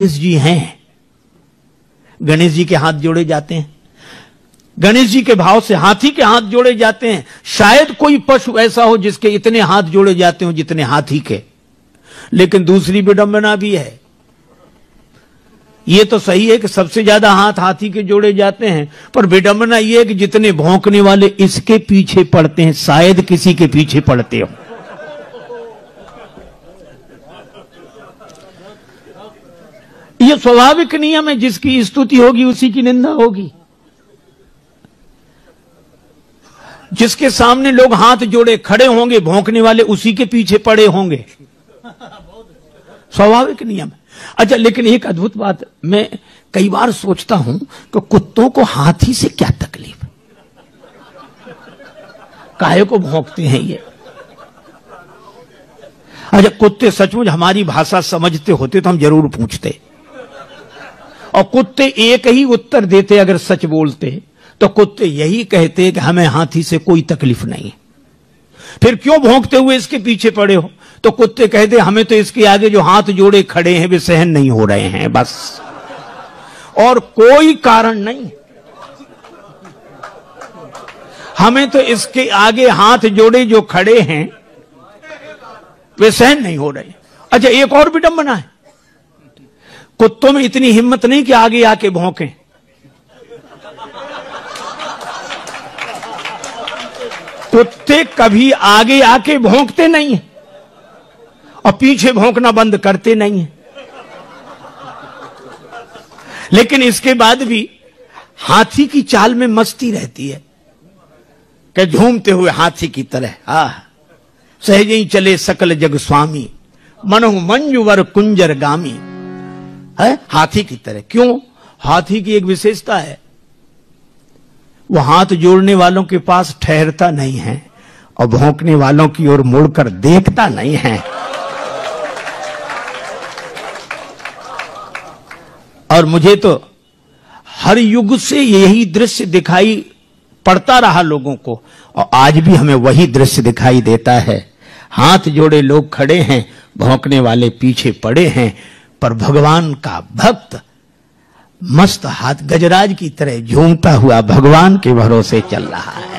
गणेश जी हैं। गणेश जी के हाथ जोड़े जाते हैं। गणेश जी के भाव से हाथी के हाथ जोड़े जाते हैं। शायद कोई पशु ऐसा हो जिसके इतने हाथ जोड़े जाते हो जितने हाथी के। लेकिन दूसरी विडंबना भी है। ये तो सही है कि सबसे ज़्यादा हाथ हाथी के जोड़े जाते हैं, पर विडंबना यह है कि जितने भौंकने वाले इसके पीछे पड़ते हैं, शायद किसी के पीछे पड़ते हो। ये स्वाभाविक नियम है, जिसकी स्तुति होगी, उसी की निंदा होगी। जिसके सामने लोग हाथ जोड़े खड़े होंगे, भौंकने वाले उसी के पीछे पड़े होंगे। स्वाभाविक नियम है। अच्छा लेकिन एक अद्भुत बात, मैं कई बार सोचता हूँ कि कुत्तों को हाथी से क्या तकलीफ़ काहे को भोंकते हैं ये? अच्छा कुत्ते सचमुच हमारी भाषा समझते होते तो हम ज़रूर पूछते। और कुत्ते एक ही उत्तर देते अगर सच बोलते तो कुत्ते यही कहते कि हमें हाथी से कोई तकलीफ़ नहीं। फिर क्यों भोंकते हुए इसके पीछे पड़े हो? तो कुत्ते कहते, हमें तो इसके आगे जो हाथ जोड़े खड़े हैं, वे सहन नहीं हो रहे हैं, बस। और कोई कारण नहीं। हमें तो इसके आगे हाथ जोड़े जो खड़े हैं वे सहन नहीं हो रहे। अच्छा एक और विडंबना है। कुत्तों में इतनी हिम्मत नहीं कि आगे आके भौंके। कुत्ते कभी आगे आके भौंकते नहीं है और पीछे भौंकना बंद करते नहीं है। लेकिन इसके बाद भी हाथी की चाल में मस्ती रहती है। कि झूमते हुए हाथी की तरह हा सहज ही चले सकल जग स्वामी। मनो मंजुवर कुंजर गामी। है? हाथी की तरह। क्यों? हाथी की एक विशेषता है। वो हाथ जोड़ने वालों के पास ठहरता नहीं है और भौंकने वालों की ओर मुड़कर देखता नहीं है। और मुझे तो हर युग से यही दृश्य दिखाई पड़ता रहा लोगों को और आज भी हमें वही दृश्य दिखाई देता है। हाथ जोड़े लोग खड़े हैं, भौंकने वाले पीछे पड़े हैं, पर भगवान का भक्त मस्त हाथ गजराज की तरह झूमता हुआ भगवान के भरोसे चल रहा है।